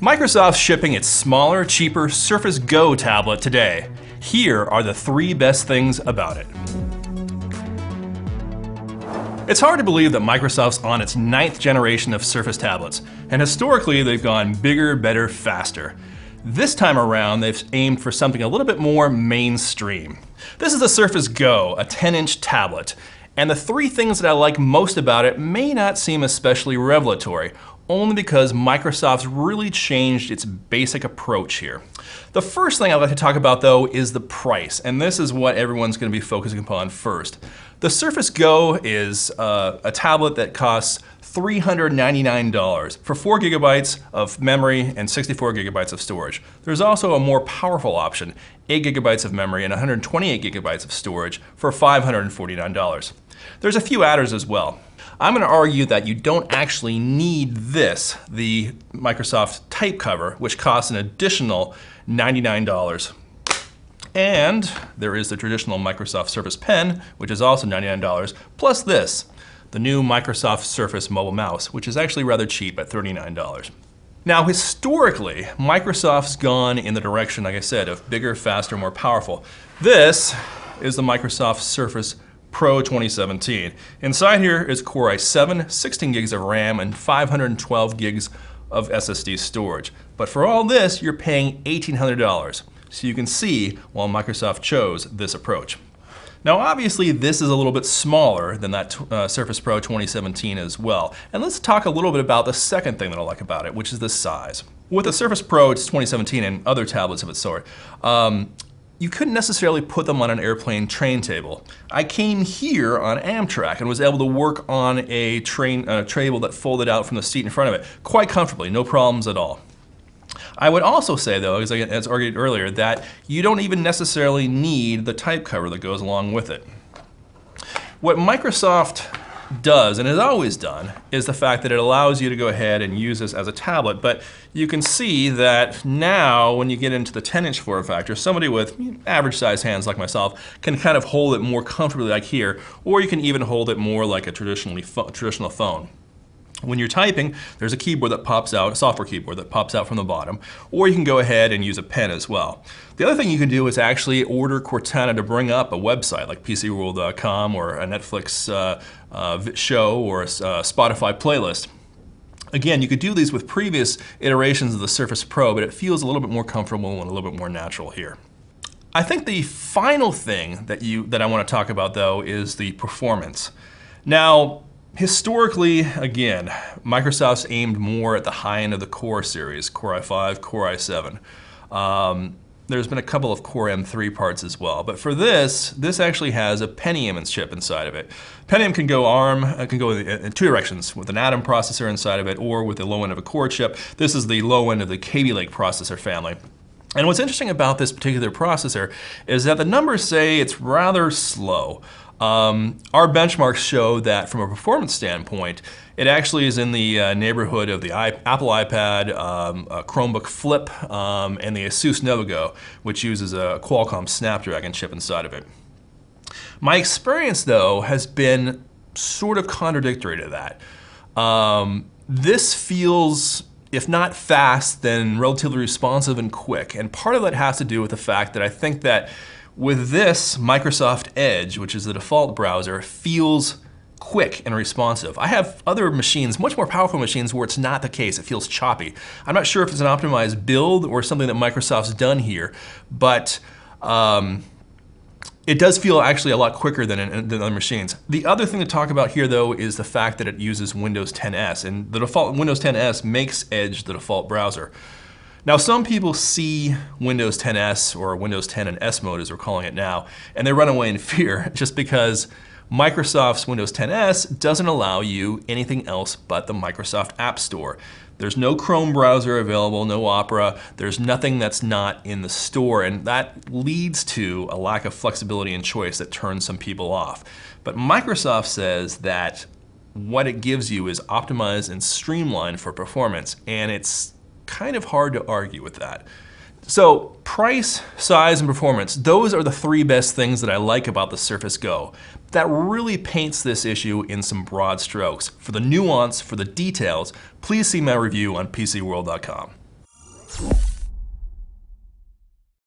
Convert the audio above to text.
Microsoft's shipping its smaller, cheaper Surface Go tablet today. Here are the three best things about it. It's hard to believe that Microsoft's on its ninth generation of Surface tablets, and historically they've gone bigger, better, faster. This time around, they've aimed for something a little bit more mainstream. This is the Surface Go, a 10-inch tablet, and the three things that I like most about it may not seem especially revelatory, only because Microsoft's really changed its basic approach here. The first thing I'd like to talk about though is the price, and this is what everyone's going to be focusing upon first. The Surface Go is uh, a tablet that costs $399 for 4 gigabytes of memory and 64 gigabytes of storage. There's also a more powerful option, 8 gigabytes of memory and 128 gigabytes of storage for $549. There's a few adders as well. I'm going to argue that you don't actually need this, the Microsoft type cover, which costs an additional $99. And there is the traditional Microsoft Surface Pen, which is also $99, plus this, the new Microsoft Surface mobile mouse, which is actually rather cheap at $39. Now, historically, Microsoft's gone in the direction, like I said, of bigger, faster, more powerful. This is the Microsoft Surface Pro 2017. Inside here is Core i7, 16 gigs of RAM, and 512 gigs of SSD storage. But for all this, you're paying $1,800. So you can see why Microsoft chose this approach. Now obviously this is a little bit smaller than that uh, Surface Pro 2017 as well. And let's talk a little bit about the second thing that I like about it, which is the size. With the Surface Pro, 2017 and other tablets of its sort, um, you couldn't necessarily put them on an airplane train table. I came here on Amtrak and was able to work on a train uh, table that folded out from the seat in front of it quite comfortably, no problems at all. I would also say though, as I as argued earlier, that you don't even necessarily need the type cover that goes along with it. What Microsoft does, and has always done, is the fact that it allows you to go ahead and use this as a tablet. But you can see that now, when you get into the 10-inch form factor, somebody with average size hands like myself can kind of hold it more comfortably like here, or you can even hold it more like a traditionally traditional phone. When you're typing, there's a keyboard that pops out, a software keyboard that pops out from the bottom, or you can go ahead and use a pen as well. The other thing you can do is actually order Cortana to bring up a website like PCWorld.com or a Netflix uh, uh, show or a uh, Spotify playlist. Again, you could do these with previous iterations of the Surface Pro, but it feels a little bit more comfortable and a little bit more natural here. I think the final thing that, you, that I want to talk about though is the performance. Now, Historically, again, Microsoft's aimed more at the high end of the Core series, Core i5, Core i7. Um, there's been a couple of Core M3 parts as well. But for this, this actually has a Pentium chip inside of it. Pentium can go ARM, it can go in two directions, with an Atom processor inside of it or with the low end of a Core chip. This is the low end of the Kaby Lake processor family. And what's interesting about this particular processor is that the numbers say it's rather slow. Um, our benchmarks show that from a performance standpoint, it actually is in the uh, neighborhood of the Apple iPad, um, Chromebook Flip, um, and the Asus NovaGo, which uses a Qualcomm Snapdragon chip inside of it. My experience, though, has been sort of contradictory to that. Um, this feels if not fast, then relatively responsive and quick. And part of that has to do with the fact that I think that with this, Microsoft Edge, which is the default browser, feels quick and responsive. I have other machines, much more powerful machines, where it's not the case. It feels choppy. I'm not sure if it's an optimized build or something that Microsoft's done here, but um, it does feel actually a lot quicker than, than other machines. The other thing to talk about here though is the fact that it uses Windows 10S and the default Windows 10S makes Edge the default browser. Now some people see Windows 10S or Windows 10 and S mode as we're calling it now, and they run away in fear just because Microsoft's Windows 10S doesn't allow you anything else but the Microsoft App Store. There's no Chrome browser available, no Opera, there's nothing that's not in the store, and that leads to a lack of flexibility and choice that turns some people off. But Microsoft says that what it gives you is optimized and streamlined for performance, and it's kind of hard to argue with that. So price, size, and performance, those are the three best things that I like about the Surface Go. That really paints this issue in some broad strokes. For the nuance, for the details, please see my review on PCWorld.com.